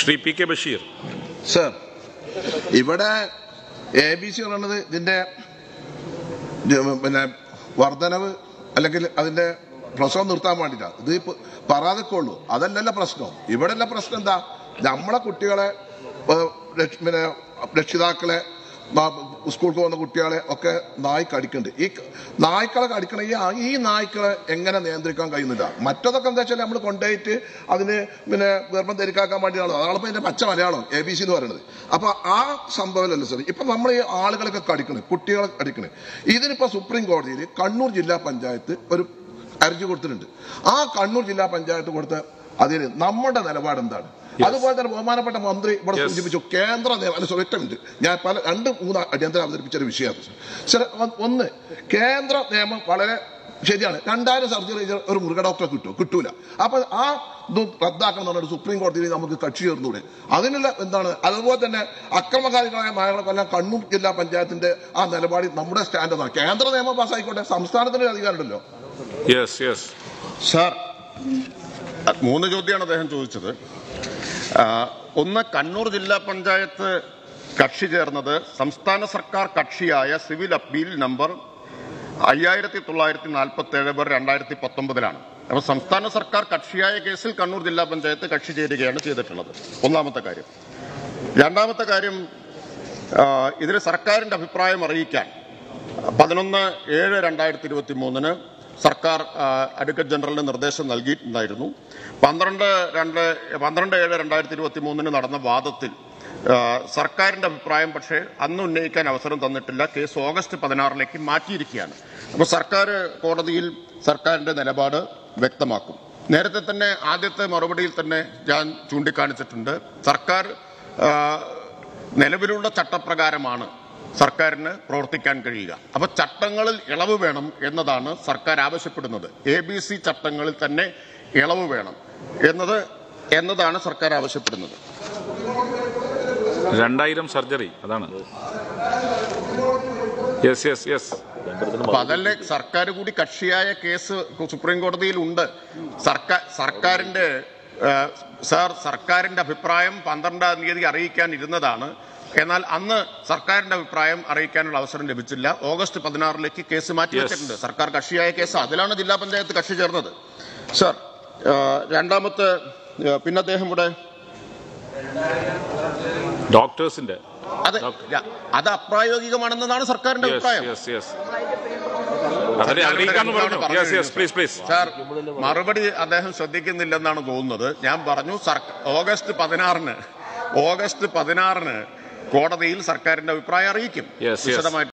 Shri P K Basheer. Sir ഇവിടെ A B C പറയുന്നത് ഇതിന്റെ പിന്നെ വർധനവ് അല്ലെങ്കിൽ അതിന്റെ പ്രസവം നിർത്താൻ വേണ്ടിയിട്ടാണ് ഇത് ഇപ്പൊ പറയാതൊക്കെ ഉള്ളൂ അതല്ലല്ലോ പ്രശ്നം. ഇവിടെയുള്ള പ്രശ്നം എന്താ? നമ്മളെ കുട്ടികളെ പിന്നെ രക്ഷിതാക്കളെ സ്കൂൾക്ക് പോകുന്ന കുട്ടികളെ ഒക്കെ നായ് കടിക്കുന്നുണ്ട് ഈ നായ്ക്കളെ കടിക്കണ ഈ ഈ നായ്ക്കളെ എങ്ങനെ നിയന്ത്രിക്കാൻ കഴിയുന്നില്ല? മറ്റതൊക്കെ എന്താ വെച്ചാൽ നമ്മൾ കൊണ്ടുപോയിട്ട് അതിന് പിന്നെ ഗർഭം ധരിക്കാക്കാൻ വേണ്ടിയാണ് അതാണ് എന്റെ പച്ച മലയാളം എ ബി സി എന്ന് പറയുന്നത്. അപ്പോൾ ആ സംഭവമല്ല സാർ ഇപ്പൊ നമ്മൾ ഈ ആളുകളൊക്കെ കടിക്കണേ കുട്ടികളെ കടിക്കണേ. ഇതിനിപ്പോ സുപ്രീം കോടതിയിൽ കണ്ണൂർ ജില്ലാ പഞ്ചായത്ത് ഒരു അരിച്ചു കൊടുത്തിട്ടുണ്ട്. ആ കണ്ണൂർ ജില്ലാ പഞ്ചായത്ത് കൊടുത്ത അതിന് നമ്മുടെ നിലപാട് എന്താണ് അതുപോലെ തന്നെ ബഹുമാനപ്പെട്ട മന്ത്രി ഇവിടെ സൂചിപ്പിച്ചു കേന്ദ്ര നിയമം അല്ല ഒറ്റ ഞാൻ പല രണ്ട് മൂന്ന് അടിയന്തരം അവതരിപ്പിച്ച ഒരു വിഷയമാണ് സാർ സാർ ഒന്ന് കേന്ദ്ര നിയമം വളരെ ശരിയാണ്. രണ്ടായിരം സർജറി ചെയ്ത ഒരു മൃഗ ഡോക്ടറെ കിട്ടുമോ കിട്ടൂല. അപ്പൊ ആ ഇത് റദ്ദാക്കണം സുപ്രീം കോടതിയിൽ നമുക്ക് കക്ഷി ചേർന്നൂടെ അതിനുള്ള എന്താണ്? അതുപോലെ തന്നെ അക്രമകാരികളായ നായകളെ കൊല്ലാൻ കണ്ണൂർ ജില്ലാ പഞ്ചായത്തിന്റെ ആ നിലപാടിൽ നമ്മുടെ സ്റ്റാൻഡാണ് കേന്ദ്ര നിയമം പാസ്സായിക്കോട്ടെ. സംസ്ഥാനത്തിന് അധികാരമുണ്ടല്ലോ. യെസ് യെസ് സാർ മൂന്ന് ചോദ്യമാണ് അദ്ദേഹം ചോദിച്ചത്. ഒന്ന് കണ്ണൂർ ജില്ലാ പഞ്ചായത്ത് കക്ഷി ചേർന്നത് സംസ്ഥാന സർക്കാർ കക്ഷിയായ സിവിൽ അപ്പീൽ നമ്പർ അയ്യായിരത്തി തൊള്ളായിരത്തി നാൽപ്പത്തി ഏഴ് പേർ രണ്ടായിരത്തി പത്തൊമ്പതിലാണ്. അപ്പോൾ സംസ്ഥാന സർക്കാർ കക്ഷിയായ കേസിൽ കണ്ണൂർ ജില്ലാ പഞ്ചായത്ത് കക്ഷി ചേരുകയാണ് ചെയ്തിട്ടുള്ളത്. ഒന്നാമത്തെ കാര്യം. രണ്ടാമത്തെ കാര്യം ഇതിന് സർക്കാരിന്റെ അഭിപ്രായം അറിയിക്കാൻ പതിനൊന്ന് ഏഴ് രണ്ടായിരത്തി ഇരുപത്തി മൂന്നിന് സർക്കാർ അഡ്വക്കറ്റ് ജനറലിന് നിർദ്ദേശം നൽകിയിട്ടുണ്ടായിരുന്നു. പന്ത്രണ്ട് രണ്ട് പന്ത്രണ്ട് ഏഴ് രണ്ടായിരത്തി ഇരുപത്തി മൂന്നിന് നടന്ന വാദത്തിൽ സർക്കാരിന്റെ അഭിപ്രായം പക്ഷേ അന്ന് ഉന്നയിക്കാൻ അവസരം തന്നിട്ടില്ല. കേസ് ഓഗസ്റ്റ് പതിനാറിലേക്ക് മാറ്റിയിരിക്കുകയാണ്. അപ്പോൾ സർക്കാർ കോടതിയിൽ സർക്കാരിന്റെ നിലപാട് വ്യക്തമാക്കും. നേരത്തെ തന്നെ ആദ്യത്തെ മറുപടിയിൽ തന്നെ ഞാൻ ചൂണ്ടിക്കാണിച്ചിട്ടുണ്ട്. സർക്കാർ നിലവിലുള്ള ചട്ടപ്രകാരമാണ് സർക്കാരിന് പ്രവർത്തിക്കാൻ കഴിയുക. അപ്പൊ ചട്ടങ്ങളിൽ ഇളവ് വേണം എന്നതാണ് സർക്കാർ ആവശ്യപ്പെടുന്നത്. എ ബി സി ചട്ടങ്ങളിൽ തന്നെ ഇളവ് വേണം എന്നത് എന്നതാണ് സർക്കാർ ആവശ്യപ്പെടുന്നത്. രണ്ടായിരം സർജറി അതാണ്. Yes yes yes. അപ്പൊ അതല്ലേ സർക്കാർ കൂടി കക്ഷിയായ കേസ് സുപ്രീം കോടതിയിൽ ഉണ്ട്. സർക്കാർ സർക്കാരിന്റെ സർ സാർ സർക്കാരിന്റെ അഭിപ്രായം പന്ത്രണ്ടാം തീയതി അറിയിക്കാൻ ഇരുന്നതാണ്. എന്നാൽ അന്ന് സർക്കാരിന്റെ അഭിപ്രായം അറിയിക്കാനുള്ള അവസരം ലഭിച്ചില്ല. ഓഗസ്റ്റ് പതിനാറിലേക്ക് കേസ് മാറ്റി വെച്ചിട്ടുണ്ട്. സർക്കാർ കക്ഷിയായ കേസ്. അതിലാണ് ജില്ലാ പഞ്ചായത്ത് കക്ഷി ചേർന്നത്. സർ രണ്ടാമത്തെ പിന്നെ അദ്ദേഹം ഇവിടെ? ഡോക്ടേഴ്സിന്റെ. അത്. അത് അപ്രായോഗികമാണെന്നതാണ് സർക്കാരിന്റെ അഭിപ്രായം. സാർ മറുപടി അദ്ദേഹം ശ്രദ്ധിക്കുന്നില്ലെന്നാണ് തോന്നുന്നത്. ഞാൻ പറഞ്ഞു ഓഗസ്റ്റ് പതിനാറിന് ഓഗസ്റ്റ് പതിനാറിന് കോടതിയിൽ സർക്കാരിന്റെ അഭിപ്രായം അറിയിക്കും. വിശദമായിട്ട്